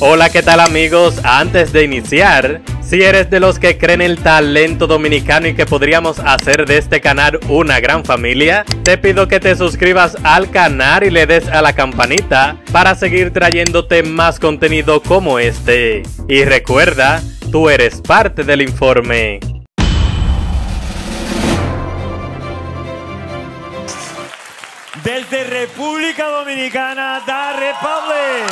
Hola, ¿qué tal amigos? Antes de iniciar, si eres de los que creen el talento dominicano y que podríamos hacer de este canal una gran familia, te pido que te suscribas al canal y le des a la campanita para seguir trayéndote más contenido como este. Y recuerda, tú eres parte del informe. Desde República Dominicana, Da Republic.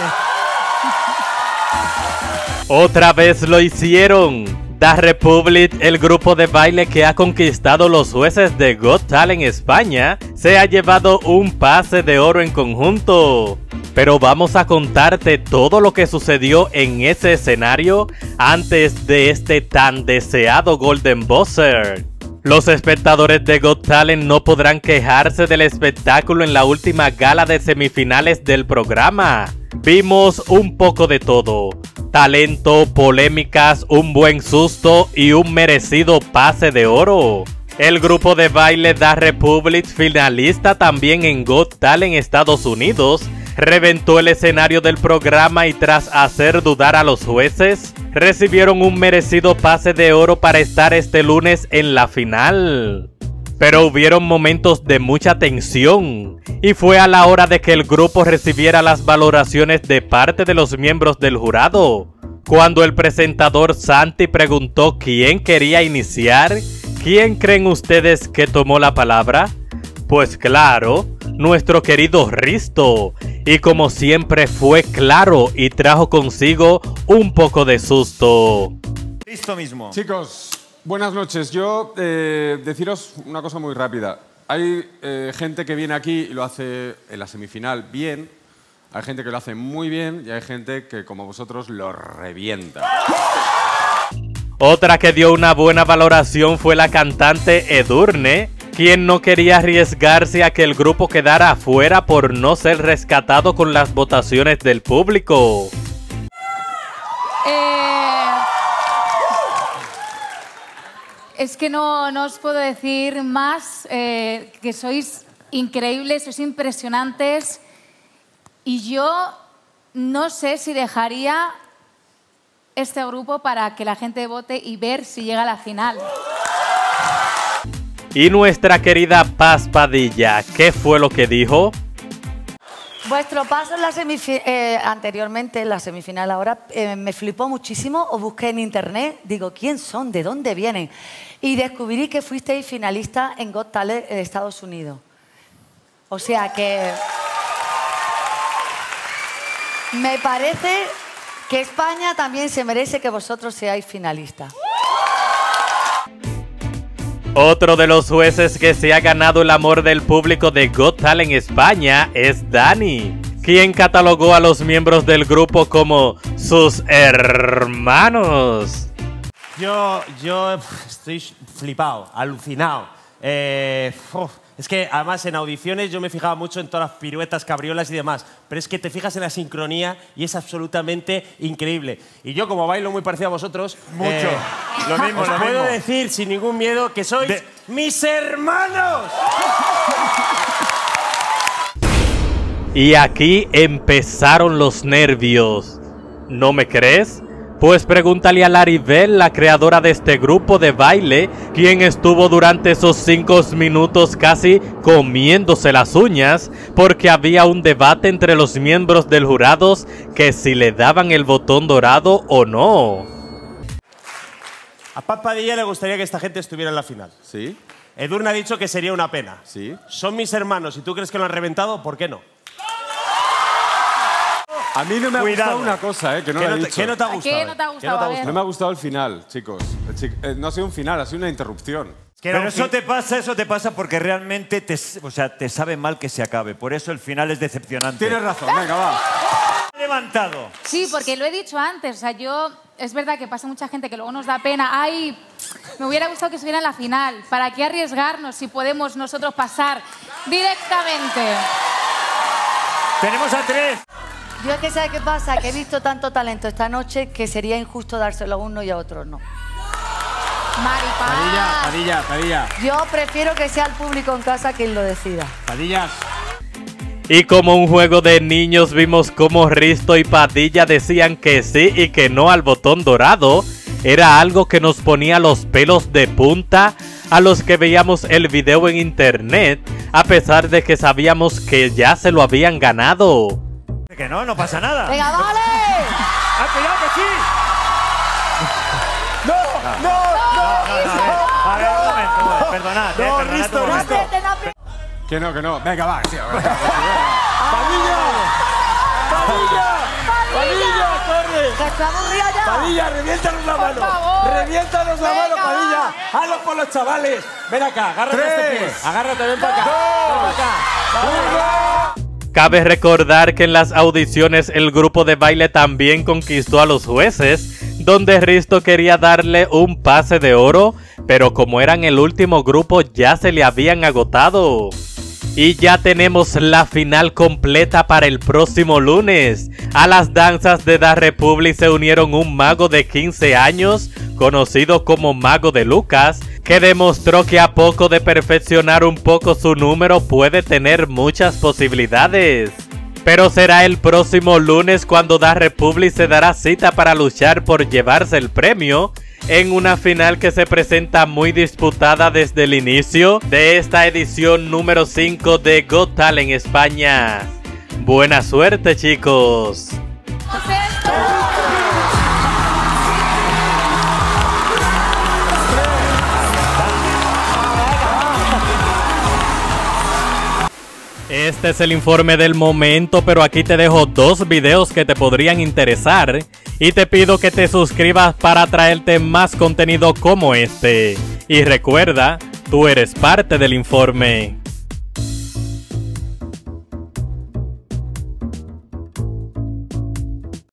Otra vez lo hicieron. Da Republic, el grupo de baile que ha conquistado los jueces de Got Talent España, se ha llevado un pase de oro en conjunto. Pero vamos a contarte todo lo que sucedió en ese escenario antes de este tan deseado Golden Buzzer. Los espectadores de Got Talent no podrán quejarse del espectáculo en la última gala de semifinales del programa. Vimos un poco de todo. Talento, polémicas, un buen susto y un merecido pase de oro. El grupo de baile Da Republic, finalista también en Got Talent Estados Unidos, reventó el escenario del programa y tras hacer dudar a los jueces, recibieron un merecido pase de oro para estar este lunes en la final. Pero hubieron momentos de mucha tensión y fue a la hora de que el grupo recibiera las valoraciones de parte de los miembros del jurado. Cuando el presentador Santi preguntó quién quería iniciar, ¿quién creen ustedes que tomó la palabra? Pues claro, nuestro querido Risto. Y como siempre fue claro y trajo consigo un poco de susto. Listo mismo. Chicos, buenas noches. Yo eh, deciros una cosa muy rápida. Hay eh, gente que viene aquí y lo hace en la semifinal bien, hay gente que lo hace muy bien y hay gente que, como vosotros, lo revienta. Otra que dio una buena valoración fue la cantante Edurne, quien no quería arriesgarse a que el grupo quedara afuera por no ser rescatado con las votaciones del público. Es que no, no os puedo decir más eh, que sois increíbles, sois impresionantes y yo no sé si dejaría este grupo para que la gente vote y ver si llega a la final. Y nuestra querida Paz Padilla, ¿qué fue lo que dijo? Vuestro paso en la eh, anteriormente, en la semifinal ahora, eh, me flipó muchísimo. Os busqué en internet, digo, ¿quién son? ¿De dónde vienen? Y descubrí que fuisteis finalista en Got Talent de Estados Unidos. O sea que. Me parece que España también se merece que vosotros seáis finalistas. Otro de los jueces que se ha ganado el amor del público de Got Talent España es Dani, quien catalogó a los miembros del grupo como sus hermanos. Yo, yo estoy flipado, alucinado. Eh, es que además en audiciones yo me fijaba mucho en todas las piruetas, cabriolas y demás, pero es que te fijas en la sincronía y es absolutamente increíble. Y yo como bailo muy parecido a vosotros, Mucho. eh, Lo mismo, os lo puedo mismo. decir sin ningún miedo que sois De- mis hermanos. Y aquí empezaron los nervios. ¿No me crees? Pues pregúntale a Laribel, la creadora de este grupo de baile, quien estuvo durante esos cinco minutos casi comiéndose las uñas, porque había un debate entre los miembros del jurado que si le daban el botón dorado o no. A Paz Padilla le gustaría que esta gente estuviera en la final. ¿Sí? Edurne ha dicho que sería una pena. ¿Sí? Son mis hermanos y tú crees que lo han reventado, ¿por qué no? A mí no me ha Cuidado. gustado una cosa, ¿eh? Que no ¿Qué, lo no he te, dicho. qué no te ha ¿A qué gustado? no te ha ¿Qué gustado? A ver. No me ha gustado el final, chicos. El chi- eh, no ha sido un final, ha sido una interrupción. Que era Pero un eso te pasa, eso te pasa porque realmente te, o sea, te sabe mal que se acabe. Por eso el final es decepcionante. Tienes razón, venga, va. levantado. Sí, porque lo he dicho antes. O sea, yo. Es verdad que pasa mucha gente que luego nos da pena. Ay, me hubiera gustado que estuviera en la final. ¿Para qué arriesgarnos si podemos nosotros pasar directamente? Tenemos a tres. Yo es que ¿sabes qué pasa? Que he visto tanto talento esta noche que sería injusto dárselo a uno y a otro no. Maripaz. Padilla, Padilla, Padilla, Yo prefiero que sea el público en casa quien lo decida. Padilla. Y como un juego de niños vimos como Risto y Padilla decían que sí y que no al botón dorado, era algo que nos ponía los pelos de punta a los que veíamos el video en internet, a pesar de que sabíamos que ya se lo habían ganado. Que no, no pasa nada. ¡Venga, vale! ¡Ah, cuidado que sí! ¡No! ¡No! ¡No! A ver, un momento, perdonad, eh, No, perdonad un momento. Aprieten. Que no, que no. Venga, va. ¡Padilla! ¡Padilla! ¡Padilla, corre! ¡Que estoy aburrida ya! Padilla, reviéntanos la mano. Reviéntanos la mano, Padilla. Hazlo por los chavales. Ven acá, agárrate este pie. Agárrate, ven para acá. Ven para acá. Vamos. Cabe recordar que en las audiciones el grupo de baile también conquistó a los jueces, donde Risto quería darle un pase de oro, pero como eran el último grupo ya se le habían agotado. Y ya tenemos la final completa para el próximo lunes. A las danzas de Da Republic se unieron un mago de 15 años, conocido como Mago de Lucas, que demostró que a poco de perfeccionar un poco su número puede tener muchas posibilidades. Pero será el próximo lunes cuando Da Republic se dará cita para luchar por llevarse el premio en una final que se presenta muy disputada desde el inicio de esta edición número 5 de Got Talent España. Buena suerte chicos. Este es el informe del momento, pero aquí te dejo dos videos que te podrían interesar y te pido que te suscribas para traerte más contenido como este. Y recuerda, tú eres parte del informe.